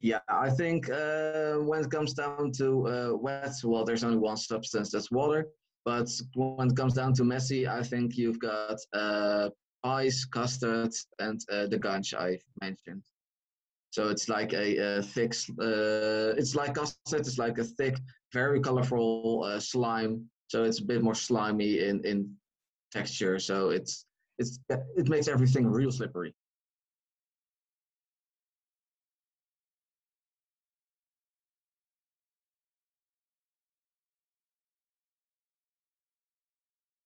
Yeah, I think uh, when it comes down to uh, wet, well, there's only one substance that's water. But when it comes down to messy, I think you've got uh, ice, custard, and uh, the gunge I mentioned. So it's like a, a thick, uh, it's like custard, it's like a thick, very colorful uh, slime. So it's a bit more slimy in, in texture. So it's, it's, it makes everything real slippery.